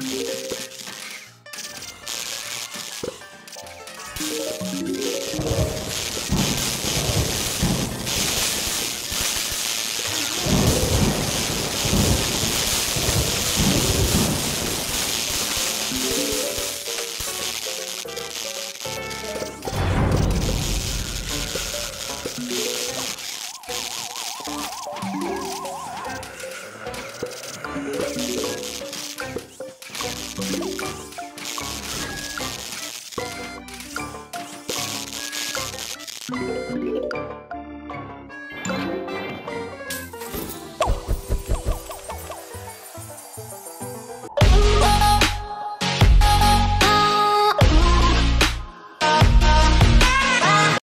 Música thank